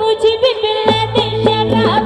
मुझे भी मिलने दिल लगा